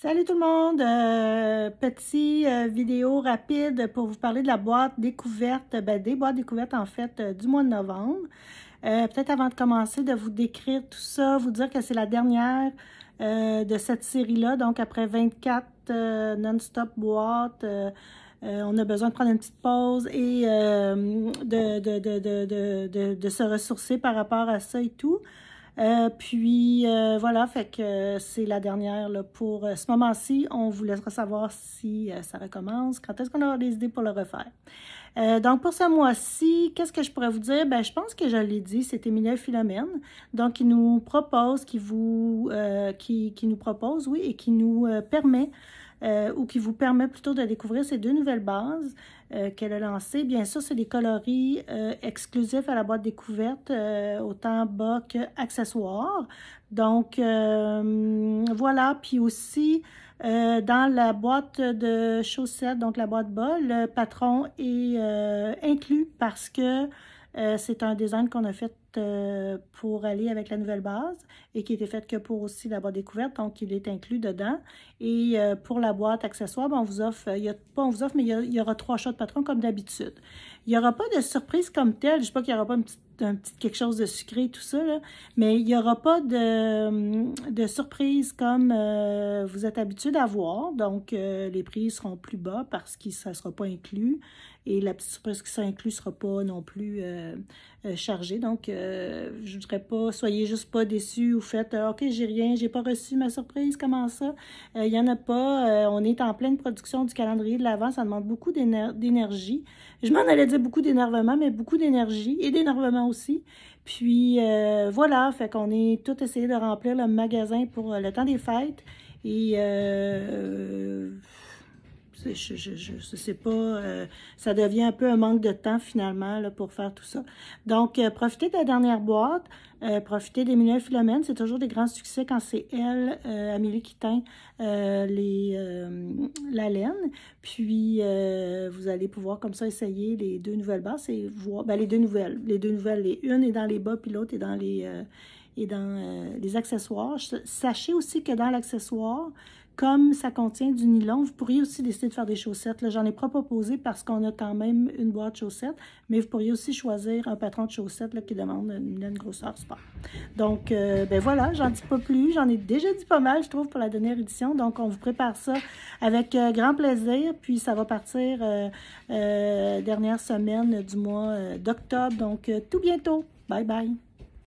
Salut tout le monde! Euh, petit euh, vidéo rapide pour vous parler de la boîte découverte, ben, des boîtes découvertes en fait euh, du mois de novembre. Peut-être avant de commencer, de vous décrire tout ça, vous dire que c'est la dernière de cette série-là. Donc après 24 non-stop boîtes, on a besoin de prendre une petite pause et de, de, de, se ressourcer par rapport à ça et tout. Euh, puis euh, voilà, fait que c'est la dernière là, pour euh, ce moment-ci. On vous laissera savoir si ça recommence, quand est-ce qu'on aura des idées pour le refaire. donc pour ce mois-ci, qu'est-ce que je pourrais vous dire? Ben, je pense que je l'ai dit, c'est Emilia Philomène. Donc, il nous propose, qui vous qui, qui, nous propose, oui, et qui nous permet euh, ou qui vous permet plutôt de découvrir ces deux nouvelles bases euh, qu'elle a lancées. Bien sûr, c'est des coloris euh, exclusifs à la boîte découverte, autant bas qu'accessoires. Donc, voilà. Puis aussi, dans la boîte de chaussettes, donc la boîte bas, le patron est inclus parce que c'est un design qu'on a fait euh, pour aller avec la nouvelle base et qui était faite que pour aussi la boîte découverte, donc il est inclus dedans. Et euh, pour la boîte accessoire, ben, on vous offre, il y a, pas on vous offre, mais il y, aura trois choix de patron comme d'habitude. Il n'y aura pas de surprise comme telle, je ne sais pas qu'il n'y aura pas un petit quelque chose de sucré, tout ça, mais il n'y aura pas de, de surprise comme euh, vous êtes habitué d'avoir. Donc, les prix seront plus bas parce que ça ne sera pas inclus et la petite surprise qui sera inclue ne sera pas non plus chargée. Donc, euh, je ne voudrais pas, soyez juste pas déçus ou faites euh, OK, j'ai rien, j'ai pas reçu ma surprise, comment ça? Il euh, n'y en a pas. on est en pleine production du calendrier de l'Avent, ça demande beaucoup d'énergie. Je m'en allais dire beaucoup d'énervement, mais beaucoup d'énergie et d'énervement Puis voilà, fait qu'on est tout essayé de remplir le magasin pour le temps des fêtes. Et je, je, sais pas, euh, ça devient un peu un manque de temps finalement là, pour faire tout ça. Donc, euh, profitez de la dernière boîte, euh, profitez d'Emilie Philomène, c'est toujours des grands succès quand c'est elle, Amélie qui teint les, la laine. Puis, vous allez pouvoir comme ça essayer les deux nouvelles bases et voir, ben, les deux nouvelles, les deux nouvelles, les une est dans les bas puis l'autre est dans les, et dans les accessoires. Sachez aussi que dans l'accessoire, comme ça contient du nylon, vous pourriez aussi décider de faire des chaussettes. J'en ai pas proposé parce qu'on a quand même une boîte de chaussettes, mais vous pourriez aussi choisir un patron de chaussettes qui demande une, grosseur sport. Donc, euh, ben voilà, j'en dis pas plus. J'en ai déjà dit pas mal, je trouve, pour la dernière édition. Donc, on vous prépare ça avec euh, grand plaisir. Puis, ça va partir euh, dernière semaine du mois d'octobre. Donc, tout bientôt. Bye bye.